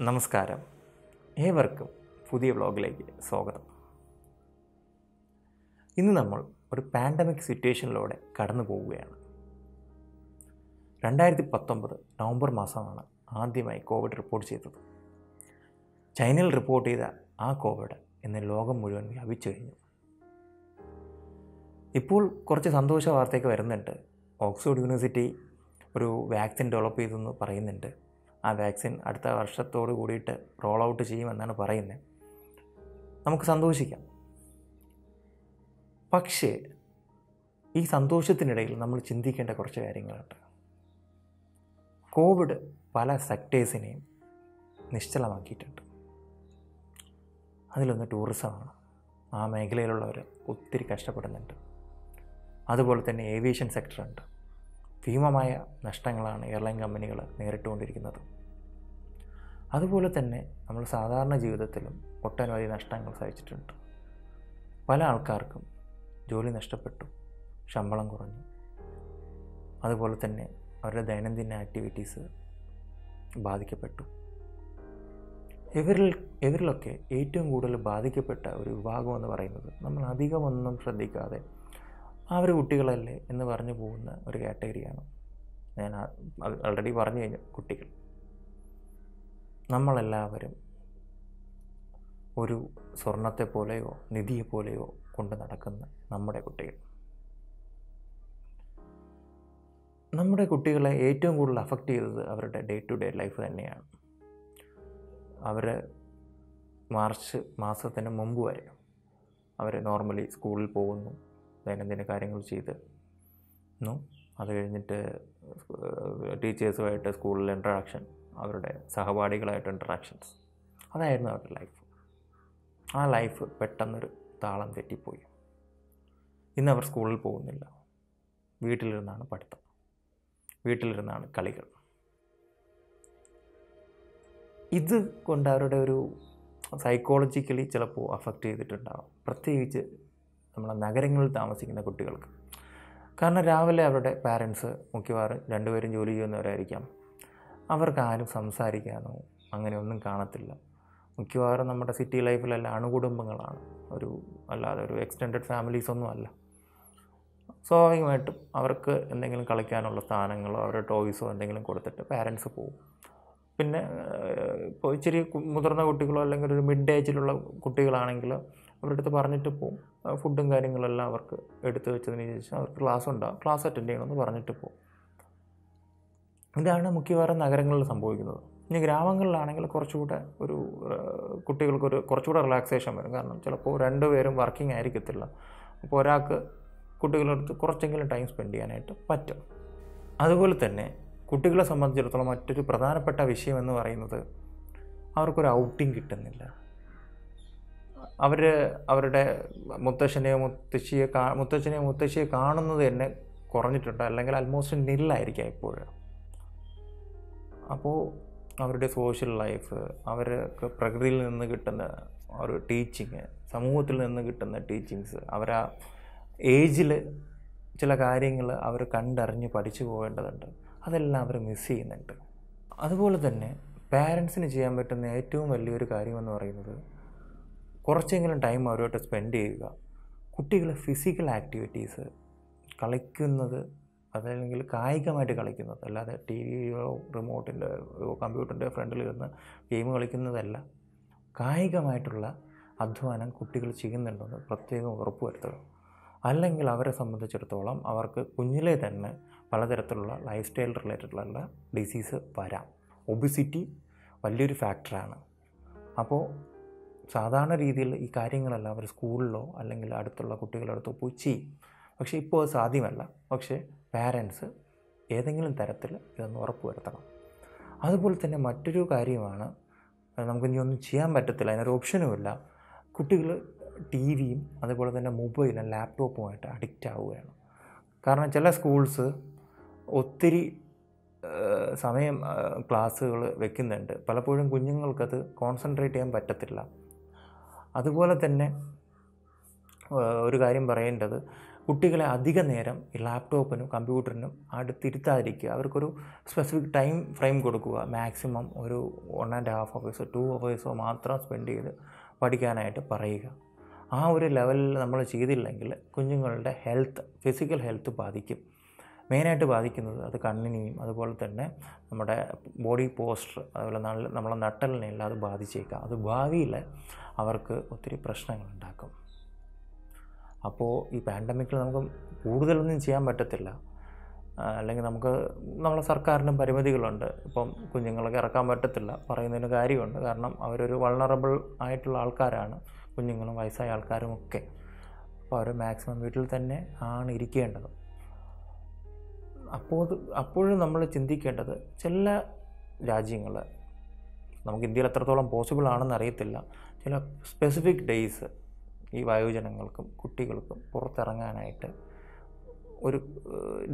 നമസ്കാരം. ഏവർക്കും പുതിയ വ്ളോഗിലേക്ക് സ്വാഗതം. ഇന്ന് നമ്മൾ ഒരു പാൻഡമിക് സിറ്റുവേഷനിലൂടെ കടന്നു പോവുകയാണ്. രണ്ടായിരത്തി പത്തൊമ്പത് നവംബർ മാസമാണ് ആദ്യമായി കോവിഡ് റിപ്പോർട്ട് ചെയ്തത്. ചൈനയിൽ റിപ്പോർട്ട് ചെയ്ത ആ കോവിഡ് ഇന്ന് ലോകം മുഴുവൻ വ്യാപിച്ചു കഴിഞ്ഞു. ഇപ്പോൾ കുറച്ച് സന്തോഷ വാർത്തയൊക്കെ വരുന്നുണ്ട്. ഓക്സ്ഫോർഡ് യൂണിവേഴ്സിറ്റി ഒരു വാക്സിൻ ഡെവലപ്പ് ചെയ്തെന്ന് പറയുന്നുണ്ട്. ആ വാക്സിൻ അടുത്ത വർഷത്തോട് കൂടിയിട്ട് റോൾ ഔട്ട് ചെയ്യുമെന്നാണ് പറയുന്നത്. നമുക്ക് സന്തോഷിക്കാം. പക്ഷേ ഈ സന്തോഷത്തിനിടയിൽ നമ്മൾ ചിന്തിക്കേണ്ട കുറച്ച് കാര്യങ്ങളുണ്ട്. കോവിഡ് പല സെക്ടേഴ്സിനെയും നിശ്ചലമാക്കിയിട്ടുണ്ട്. അതിലൊന്ന് ടൂറിസമാണ്. ആ മേഖലയിലുള്ളവർ ഒത്തിരി കഷ്ടപ്പെടുന്നുണ്ട്. അതുപോലെ തന്നെ ഏവിയേഷൻ സെക്ടറുണ്ട്. ഭീമമായ നഷ്ടങ്ങളാണ് എയർലൈൻ കമ്പനികൾ നേരിട്ടുകൊണ്ടിരിക്കുന്നത്. അതുപോലെ തന്നെ നമ്മൾ സാധാരണ ജീവിതത്തിലും ഒട്ടനവധി നഷ്ടങ്ങൾ സഹിച്ചിട്ടുണ്ട്. പല ആൾക്കാർക്കും ജോലി നഷ്ടപ്പെട്ടു ശമ്പളം കുറഞ്ഞു. അതുപോലെ തന്നെ അവരുടെ ദൈനംദിന ആക്ടിവിറ്റീസ് ബാധിക്കപ്പെട്ടു. ഇവരിൽ ഇവരിലൊക്കെ ഏറ്റവും കൂടുതൽ ബാധിക്കപ്പെട്ട ഒരു വിഭാഗം എന്ന് പറയുന്നത് നമ്മൾ അധികമൊന്നും ശ്രദ്ധിക്കാതെ അവർ കുട്ടികളല്ലേ എന്ന് പറഞ്ഞു പോകുന്ന ഒരു കാറ്റഗറിയാണ് ഞാൻ ആൾറെഡി പറഞ്ഞു കഴിഞ്ഞു കുട്ടികൾ. നമ്മളെല്ലാവരും ഒരു സ്വർണത്തെ പോലെയോ നിധിയെ പോലെയോ കൊണ്ട് നടക്കുന്ന നമ്മുടെ കുട്ടികൾ. നമ്മുടെ കുട്ടികളെ ഏറ്റവും കൂടുതൽ അഫക്റ്റ് ചെയ്തത് അവരുടെ ഡേ ടു ഡേ ലൈഫ് തന്നെയാണ്. അവർ മാർച്ച് മാസത്തിന് മുമ്പ് വരെ അവർ നോർമലി സ്കൂളിൽ പോകുന്നു. ദൈനംദിന കാര്യങ്ങൾ ചെയ്ത്. ന്നു അത് കഴിഞ്ഞിട്ട് ടീച്ചേഴ്സുമായിട്ട് സ്കൂളിൽ ഇൻട്രാക്ഷൻ അവരുടെ സഹപാഠികളായിട്ട് ഇൻട്രാക്ഷൻസ് അതായിരുന്നു അവരുടെ ലൈഫ് ആ ലൈഫ് പെട്ടെന്നൊരു താളം തെറ്റിപ്പോയി. ഇന്ന് അവർ സ്കൂളിൽ പോകുന്നില്ല. വീട്ടിലിരുന്നാണ് പഠിത്തം. വീട്ടിലിരുന്നാണ് കളികൾ. ഇത് കൊണ്ട് അവരുടെ ഒരു സൈക്കോളജിക്കലി ചിലപ്പോൾ അഫക്റ്റ് ചെയ്തിട്ടുണ്ടാകും പ്രത്യേകിച്ച് നമ്മളെ നഗരങ്ങളിൽ താമസിക്കുന്ന കുട്ടികൾക്ക്. കാരണം രാവിലെ അവരുടെ പാരൻസ് മിക്കവാറും രണ്ടുപേരും ജോലി ചെയ്യുന്നവരായിരിക്കാം. അവർക്ക് ആരും സംസാരിക്കാനോ അങ്ങനെയൊന്നും കാണത്തില്ല. മിക്കവാറും നമ്മുടെ സിറ്റി ലൈഫിലെല്ലാം അണുകുടുംബങ്ങളാണ്. ഒരു അല്ലാതെ ഒരു എക്സ്റ്റെൻഡഡ് ഫാമിലീസ് ഒന്നും അല്ല. സ്വാഭാവികമായിട്ടും അവർക്ക് എന്തെങ്കിലും കളിക്കാനുള്ള സ്ഥാനങ്ങളോ അവരുടെ ടോയ്സോ എന്തെങ്കിലും കൊടുത്തിട്ട് പാരൻസ് പോകും പിന്നെ ഇപ്പോൾ ഇച്ചിരി മുതിർന്ന കുട്ടികളോ അല്ലെങ്കിൽ ഒരു മിഡ് ഏജിലുള്ള കുട്ടികളാണെങ്കിൽ അവരുടെ അടുത്ത് പറഞ്ഞിട്ട് പോവും. ഫുഡും കാര്യങ്ങളെല്ലാം അവർക്ക് എടുത്തു വെച്ചതിന് ശേഷം അവർക്ക് ക്ലാസ് ഉണ്ടാകും ക്ലാസ് അറ്റൻഡ് ചെയ്യണമെന്ന് പറഞ്ഞിട്ട് പോവും. ഇതാണ് മിക്കവാറും നഗരങ്ങളിൽ സംഭവിക്കുന്നത്. ഇനി ഗ്രാമങ്ങളിലാണെങ്കിൽ കുറച്ചുകൂടെ ഒരു കുട്ടികൾക്കൊരു കുറച്ചുകൂടെ റിലാക്സേഷൻ വരും. കാരണം ചിലപ്പോൾ രണ്ടുപേരും വർക്കിംഗ് ആയിരിക്കത്തില്ല. അപ്പോൾ ഒരാൾക്ക് അടുത്ത് കുറച്ചെങ്കിലും ടൈം സ്പെൻഡ് ചെയ്യാനായിട്ട് പറ്റും. അതുപോലെ തന്നെ കുട്ടികളെ സംബന്ധിച്ചിടത്തോളം മറ്റൊരു പ്രധാനപ്പെട്ട വിഷയം എന്ന് പറയുന്നത് അവർക്കൊരു ഔട്ടിങ് കിട്ടുന്നില്ല. അവർ അവരുടെ മുത്തശ്ശനെയോ മുത്തശ്ശിയെ കാ മുത്തച്ഛനെയോ മുത്തശ്ശിയെ കാണുന്നത് തന്നെ കുറഞ്ഞിട്ടുണ്ട്. അല്ലെങ്കിൽ ആൽമോസ്റ്റ് നില്ലായിരിക്കാം ഇപ്പോഴും അപ്പോൾ അവരുടെ സോഷ്യൽ ലൈഫ് അവർക്ക് പ്രകൃതിയിൽ നിന്ന് കിട്ടുന്ന ഒരു ടീച്ചിങ് സമൂഹത്തിൽ നിന്ന് കിട്ടുന്ന ടീച്ചിങ്സ് അവരാ ഏജിൽ ചില കാര്യങ്ങൾ അവർ കണ്ടറിഞ്ഞ് പഠിച്ചു പോകേണ്ടതുണ്ട്. അതെല്ലാം അവർ മിസ് ചെയ്യുന്നുണ്ട്. അതുപോലെ തന്നെ പാരൻസിന് ചെയ്യാൻ പറ്റുന്ന ഏറ്റവും വലിയൊരു കാര്യമെന്ന് പറയുന്നത് കുറച്ചെങ്കിലും ടൈം അവരുമായിട്ട് സ്പെൻഡ് ചെയ്യുക. കുട്ടികളെ ഫിസിക്കൽ ആക്ടിവിറ്റീസ് കളിക്കുന്നത് അതല്ലെങ്കിൽ കായികമായിട്ട് കളിക്കുന്നത് അല്ലാതെ ടി വിയോ റിമോട്ടിന്റെ കമ്പ്യൂട്ടറിന്റെ ഫ്രണ്ടിൽ ഇരുന്ന് ഗെയിം കളിക്കുന്നതല്ല. കായികമായിട്ടുള്ള അധ്വാനം കുട്ടികൾ ചെയ്യുന്നുണ്ടെന്ന് പ്രത്യേകം ഉറപ്പ് ഉറപ്പുവരുത്തുക അല്ലെങ്കിൽ അവരെ സംബന്ധിച്ചിടത്തോളം അവർക്ക് കുഞ്ഞിലെ തന്നെ പലതരത്തിലുള്ള ലൈഫ് സ്റ്റൈൽ റിലേറ്റഡുള്ള ഡിസീസ് വരാം. ഒബിസിറ്റി വലിയൊരു ഫാക്ടറാണ് അപ്പോൾ സാധാരണ രീതിയിൽ ഈ കാര്യങ്ങളെല്ലാം അവർ സ്കൂളിലോ അല്ലെങ്കിൽ അടുത്തുള്ള കുട്ടികളുടെ അടുത്തോ പോയി ചെയ്യും. പക്ഷേ ഇപ്പോൾ അത് സാധ്യമല്ല. പക്ഷേ പാരൻസ് ഏതെങ്കിലും തരത്തിൽ ഇതൊന്ന് ഉറപ്പുവരുത്തണം അതുപോലെ തന്നെ മറ്റൊരു കാര്യമാണ് നമുക്കിനി ഒന്നും ചെയ്യാൻ പറ്റത്തില്ല അതിനൊരു ഓപ്ഷനുമില്ല കുട്ടികൾ ടി വിയും അതുപോലെ തന്നെ മൊബൈലും ലാപ്ടോപ്പുമായിട്ട് അഡിക്റ്റ് ആവുകയാണ്. കാരണം ചില സ്കൂൾസ് ഒത്തിരി സമയം ക്ലാസ്സുകൾ വെക്കുന്നുണ്ട്. പലപ്പോഴും കുഞ്ഞുങ്ങൾക്കത് കോൺസെൻട്രേറ്റ് ചെയ്യാൻ പറ്റത്തില്ല. അതുപോലെ തന്നെ ഒരു കാര്യം പറയേണ്ടത്. കുട്ടികളെ അധിക നേരം ഈ ലാപ്ടോപ്പിനും കമ്പ്യൂട്ടറിനും അടുത്തിരുത്താതിരിക്കുക. അവർക്കൊരു സ്പെസിഫിക് ടൈം ഫ്രെയിം കൊടുക്കുക. മാക്സിമം ഒരു വൺ ആൻഡ് ഹാഫ് അവേഴ്സോ ടു അവേഴ്സോ മാത്രം സ്പെൻഡ് ചെയ്ത് പഠിക്കാനായിട്ട് പറയുക. ആ ഒരു ലെവലിൽ നമ്മൾ ചെയ്തില്ലെങ്കിൽ കുഞ്ഞുങ്ങളുടെ ഹെൽത്ത് ഫിസിക്കൽ ഹെൽത്ത് ബാധിക്കും. മെയിനായിട്ട് ബാധിക്കുന്നത് അത് കണ്ണിനെയും അതുപോലെ തന്നെ നമ്മുടെ ബോഡി പോസ്റ്റർ അതുപോലെ നല്ല നമ്മളെ നട്ടലിനെല്ലാം അത് ബാധിച്ചേക്കാം. അത് ഭാവിയിൽ അവർക്ക് ഒത്തിരി പ്രശ്നങ്ങൾ ഉണ്ടാക്കും. അപ്പോൾ ഈ പാൻഡമിക്കിൽ നമുക്ക് കൂടുതലൊന്നും ചെയ്യാൻ പറ്റത്തില്ല. അല്ലെങ്കിൽ നമുക്ക് നമ്മളെ സർക്കാരിനും പരിമിതികളുണ്ട്. ഇപ്പം കുഞ്ഞുങ്ങളൊക്കെ ഇറക്കാൻ പറ്റത്തില്ല. പറയുന്നതിന് കാര്യമുണ്ട്. കാരണം അവരൊരു വൾണറബിൾ ആയിട്ടുള്ള ആൾക്കാരാണ്. കുഞ്ഞുങ്ങളും വയസ്സായ ആൾക്കാരും ഒക്കെ അപ്പോൾ അവർ മാക്സിമം വീട്ടിൽ തന്നെ ആണ് ഇരിക്കേണ്ടത്. അപ്പോൾ അപ്പോഴും നമ്മൾ ചിന്തിക്കേണ്ടത് ചില രാജ്യങ്ങൾ നമുക്ക് ഇന്ത്യയിൽ എത്രത്തോളം പോസിബിൾ ആണെന്ന് അറിയത്തില്ല. ചില സ്പെസിഫിക് ഡേയ്സ് ഈ വയോജനങ്ങൾക്കും കുട്ടികൾക്കും പുറത്തിറങ്ങാനായിട്ട് ഒരു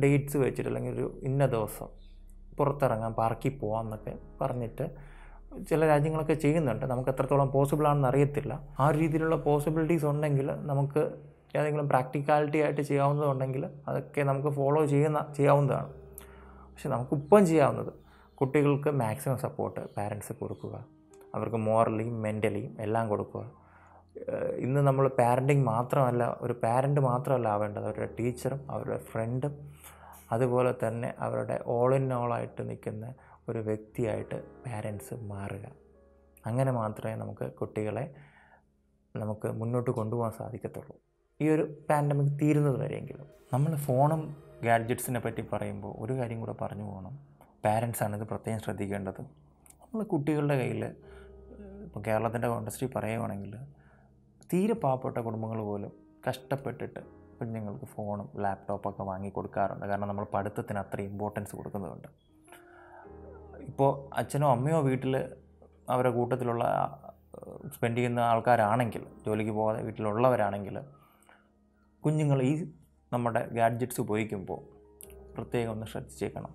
ഡേറ്റ്സ് വെച്ചിട്ട് അല്ലെങ്കിൽ ഒരു ഇന്ന ദിവസം പുറത്തിറങ്ങാൻ പാർക്കിൽ പോകാം എന്നൊക്കെ പറഞ്ഞിട്ട് ചില രാജ്യങ്ങളൊക്കെ ചെയ്യുന്നുണ്ട്. നമുക്ക് എത്രത്തോളം പോസിബിൾ ആണെന്ന് അറിയത്തില്ല. ആ രീതിയിലുള്ള പോസിബിലിറ്റീസ് ഉണ്ടെങ്കിൽ നമുക്ക് ഏതെങ്കിലും പ്രാക്ടിക്കാലിറ്റി ആയിട്ട് ചെയ്യാവുന്നതുണ്ടെങ്കിൽ അതൊക്കെ നമുക്ക് ഫോളോ ചെയ്യുന്ന ചെയ്യാവുന്നതാണ്. പക്ഷെ നമുക്കിപ്പം ചെയ്യാവുന്നത് കുട്ടികൾക്ക് മാക്സിമം സപ്പോർട്ട് പാരൻസ് കൊടുക്കുക അവർക്ക് മോറലിയും മെന്റലിയും എല്ലാം കൊടുക്കുക. ഇന്ന് നമ്മൾ പാരന്റിങ് മാത്രമല്ല ഒരു പാരന്റ് മാത്രമല്ല ആവേണ്ടത്. അവരുടെ ടീച്ചറും അവരുടെ ഫ്രണ്ടും അതുപോലെ തന്നെ അവരുടെ ഓൾ ഇൻ ഓളായിട്ട് നിൽക്കുന്ന ഒരു വ്യക്തിയായിട്ട് പാരൻസ് മാറുക. അങ്ങനെ മാത്രമേ നമുക്ക് കുട്ടികളെ നമുക്ക് മുന്നോട്ട് കൊണ്ടുപോകാൻ സാധിക്കത്തുള്ളൂ. ഈ ഒരു പാൻഡമിക് തീരുന്നത് വരെയെങ്കിലും നമ്മൾ ഫോണും ഗാഡ്ജറ്റ്സിനെ പറ്റി പറയുമ്പോൾ ഒരു കാര്യം കൂടെ പറഞ്ഞു പോകണം പാരൻസാണ് ഇത് പ്രത്യേകം ശ്രദ്ധിക്കേണ്ടത്. നമ്മൾ കുട്ടികളുടെ കയ്യിൽ ഇപ്പോൾ കേരളത്തിന്റെ കോണ്ടസ്റ്റിൽ പറയുവാണെങ്കിൽ തീരെ പാവപ്പെട്ട കുടുംബങ്ങൾ പോലും കഷ്ടപ്പെട്ടിട്ട് കുഞ്ഞുങ്ങൾക്ക് ഫോണും ലാപ്ടോപ്പൊക്കെ വാങ്ങി കൊടുക്കാറുണ്ട്. കാരണം നമ്മൾ പഠിത്തത്തിന് അത്ര ഇമ്പോർട്ടൻസ് കൊടുക്കുന്നതുകൊണ്ട്. ഇപ്പോൾ അച്ഛനോ അമ്മയോ വീട്ടിൽ അവരുടെ കൂട്ടത്തിലുള്ള സ്പെൻഡ് ചെയ്യുന്ന ആൾക്കാരാണെങ്കിൽ ജോലിക്ക് പോകാതെ വീട്ടിലുള്ളവരാണെങ്കിൽ കുഞ്ഞുങ്ങൾ ഈ നമ്മുടെ ഗാഡ്ജറ്റ്സ് ഉപയോഗിക്കുമ്പോൾ പ്രത്യേകം ഒന്ന് ശ്രദ്ധിച്ചേക്കണം.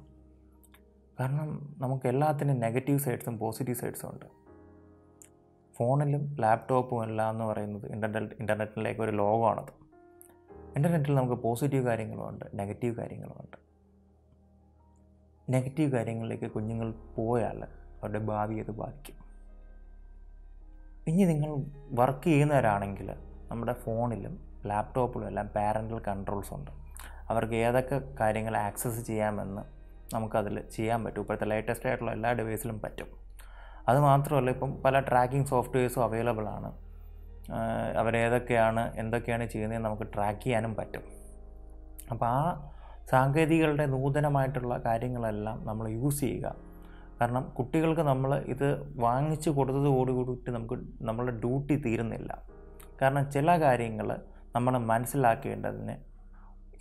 കാരണം നമുക്ക് എല്ലാത്തിനും നെഗറ്റീവ് സൈഡ്സും പോസിറ്റീവ് സൈഡ്സും ഉണ്ട്. ഫോണിലും ലാപ്ടോപ്പും എല്ലാം എന്ന് പറയുന്നത് ഇന്റർനെറ്റ് ഇന്റർനെറ്റിലേക്ക് ഒരു ലോകമാണത്. ഇന്റർനെറ്റിൽ നമുക്ക് പോസിറ്റീവ് കാര്യങ്ങളുമുണ്ട് നെഗറ്റീവ് കാര്യങ്ങളുമുണ്ട് നെഗറ്റീവ് കാര്യങ്ങളിലേക്ക് കുഞ്ഞുങ്ങൾ പോയാൽ അവരുടെ ഭാവി അത് ബാധിക്കും. ഇനി നിങ്ങൾ വർക്ക് ചെയ്യുന്നവരാണെങ്കിൽ നമ്മുടെ ഫോണിലും ലാപ്ടോപ്പിലും എല്ലാം പാരന്റൽ കൺട്രോൾസ് ഉണ്ട്. അവർക്ക് ഏതൊക്കെ കാര്യങ്ങൾ ആക്സസ് ചെയ്യാമെന്ന് നമുക്കതിൽ ചെയ്യാൻ പറ്റും. ഇപ്പോഴത്തെ ലേറ്റസ്റ്റ് ആയിട്ടുള്ള എല്ലാ ഡിവൈസിലും പറ്റും. അതുമാത്രമല്ല ഇപ്പം പല ട്രാക്കിംഗ് സോഫ്റ്റ്വെയർസും അവൈലബിൾ ആണ്. അവരേതൊക്കെയാണ് എന്തൊക്കെയാണ് ചെയ്യുന്നതെന്ന് നമുക്ക് ട്രാക്ക് ചെയ്യാനും പറ്റും. അപ്പോൾ ആ സാങ്കേതികളുടെ നൂതനമായിട്ടുള്ള കാര്യങ്ങളെല്ലാം നമ്മൾ യൂസ് ചെയ്യുക. കാരണം കുട്ടികൾക്ക് നമ്മൾ ഇത് വാങ്ങിച്ചു കൊടുത്തതോടുകൂടിയിട്ട് നമുക്ക് നമ്മളുടെ ഡ്യൂട്ടി തീരുന്നില്ല. കാരണം ചില കാര്യങ്ങൾ നമ്മൾ മനസ്സിലാക്കേണ്ടതിന്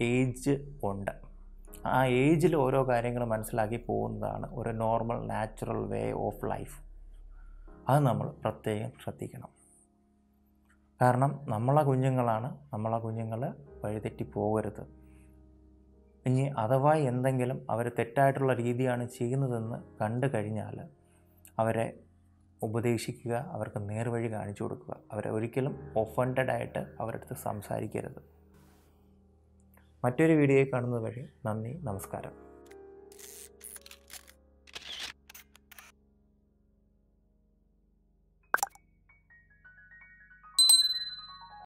ഏജ് ഉണ്ട്. ആ ഏജിൽ ഓരോ കാര്യങ്ങൾ മനസ്സിലാക്കി പോകുന്നതാണ് ഒരു normal natural way of life. അത് നമ്മൾ പ്രത്യേകം ശ്രദ്ധിക്കണം. കാരണം നമ്മളെ കുഞ്ഞുങ്ങളാണ് നമ്മളെ കുഞ്ഞുങ്ങൾ വഴിതെറ്റി പോകരുത്. ഇനി അഥവാ എന്തെങ്കിലും അവർ തെറ്റായിട്ടുള്ള രീതിയാണ് ചെയ്യുന്നതെന്ന് കണ്ടു കഴിഞ്ഞാൽ അവരെ ഉപദേശിക്കുക അവർക്ക് നേർവഴി കാണിച്ചു കൊടുക്കുക. അവരെ ഒരിക്കലും ഒഫൻഡഡ് ആയിട്ട് അവരുടെ അടുത്ത് സംസാരിക്കരുത്. മറ്റൊരു വീഡിയോയിൽ കാണുന്നത് വഴി നന്ദി നമസ്കാരം.